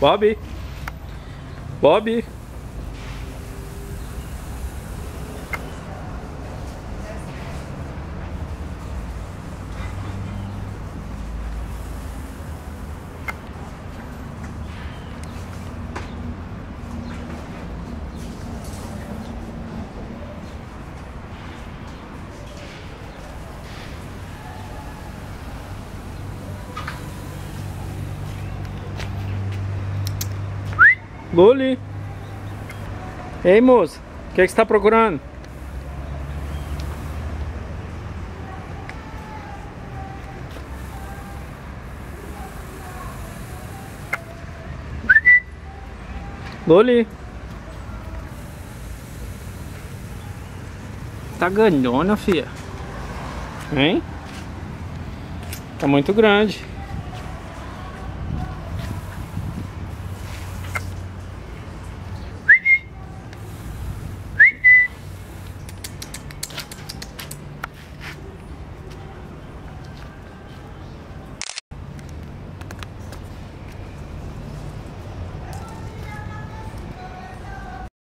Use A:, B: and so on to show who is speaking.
A: Bob. Bob. Luli. Ei, moça. O que, é você está procurando? Loli. Tá ganhona, filha. Hein? Tá muito grande.